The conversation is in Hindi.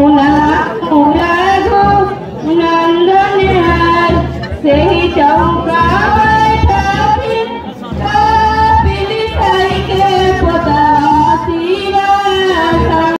पुनः पुनः सुनंद निहार से ही चौका